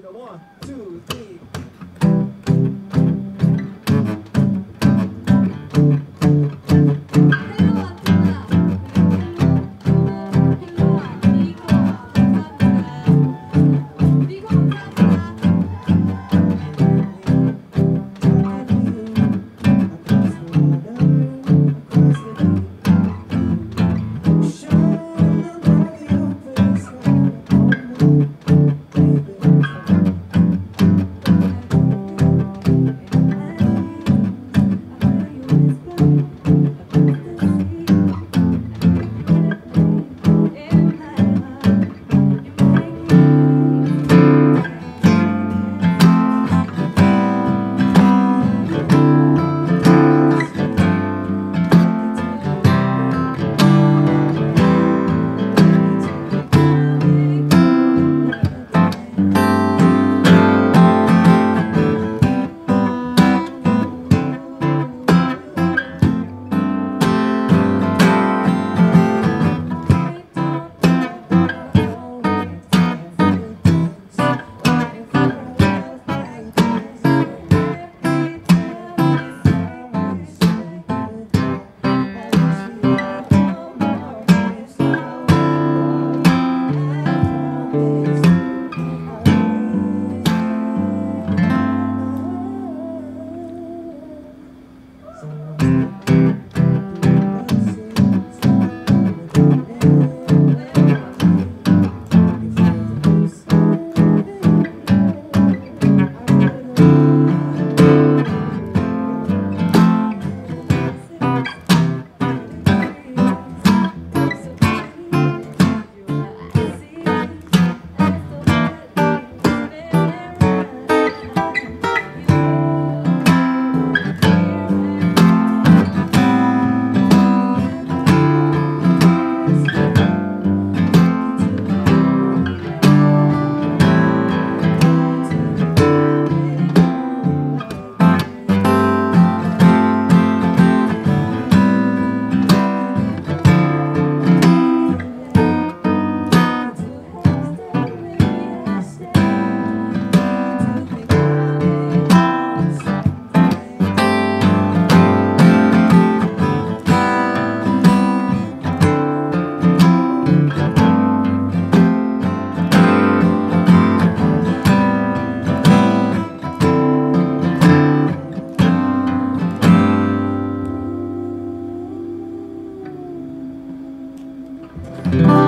the one, two, three. Mm-hmm.